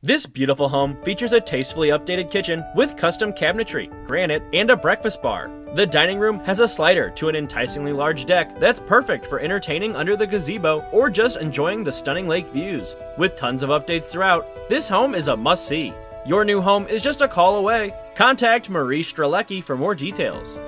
This beautiful home features a tastefully updated kitchen with custom cabinetry, granite, and a breakfast bar. The dining room has a slider to an enticingly large deck that's perfect for entertaining under the gazebo or just enjoying the stunning lake views. With tons of updates throughout, this home is a must-see. Your new home is just a call away. Contact Marie Strelecki for more details.